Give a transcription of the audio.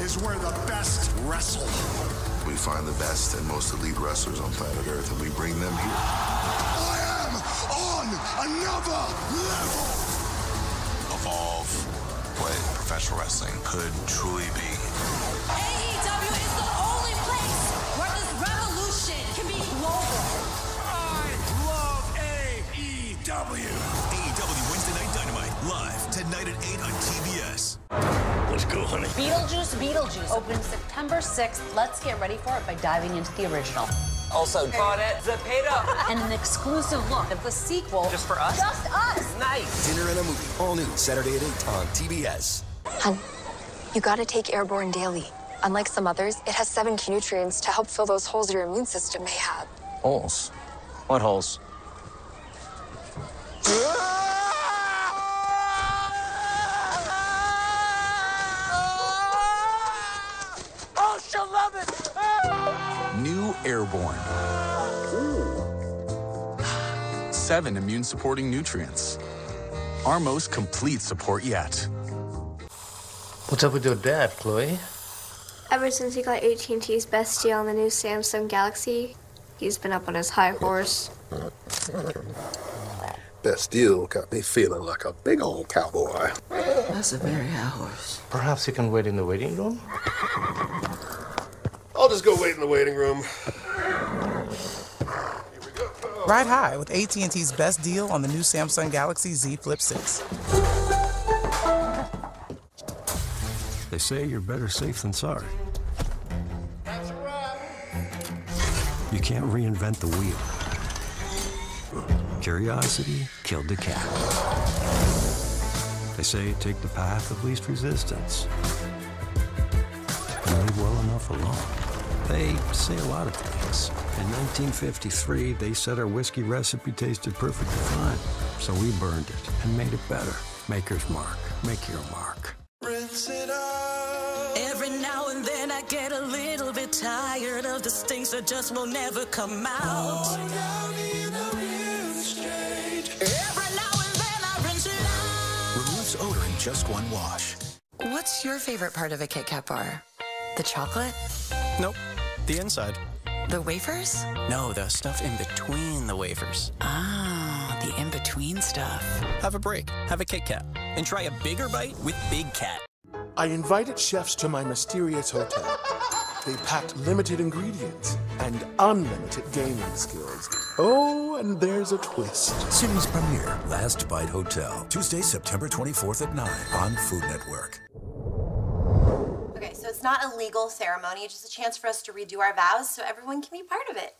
is where the best wrestle. We find the best and most elite wrestlers on planet Earth, and we bring them here. I am on another level. Evolve what professional wrestling could truly be. AEW is the only place where this revolution can be global. I love AEW. AEW Wednesday Night Dynamite, live tonight at 8 on TBS. Let's go, honey. Beetlejuice, Beetlejuice opens September 6th. Let's get ready for it by diving into the original. Also, bought it, Zepeda. And an exclusive look at the sequel. Just for us? Just us. Nice. Dinner and a movie. All new Saturday at 8 on TBS. Hun, you gotta take Airborne daily. Unlike some others, it has seven key nutrients to help fill those holes your immune system may have. Holes? What holes? It! New Airborne. Seven immune supporting nutrients. Our most complete support yet. What's up with your dad, Chloe? Ever since he got AT&T's best deal on the new Samsung Galaxy, he's been up on his high horse. Best deal got me feeling like a big old cowboy. That's a very horse Perhaps you can wait in the waiting room? I'll just go wait in the waiting room. Ride high with AT&T's best deal on the new Samsung Galaxy Z Flip 6. They say you're better safe than sorry. You can't reinvent the wheel. Curiosity killed the cat. They say take the path of least resistance. And leave well enough alone. They say a lot of things. In 1953, they said our whiskey recipe tasted perfectly fine. So we burned it and made it better. Maker's Mark. Make your mark. Every now and then I get a little bit tired of the things that just will never come out. Every now and then I rinse it out. Removes odor in just one wash. What's your favorite part of a Kit Kat bar? The chocolate? Nope. The inside. The wafers? No, the stuff in between the wafers. Ah, the in between stuff. Have a break. Have a Kit Kat. And try a bigger bite with Big Kat. I invited chefs to my mysterious hotel. They packed limited ingredients and unlimited gaming skills. Oh, and there's a twist. Series premiere, Last Bite Hotel. Tuesday, September 24th at 9 on Food Network. So it's not a legal ceremony, it's just a chance for us to redo our vows so everyone can be part of it.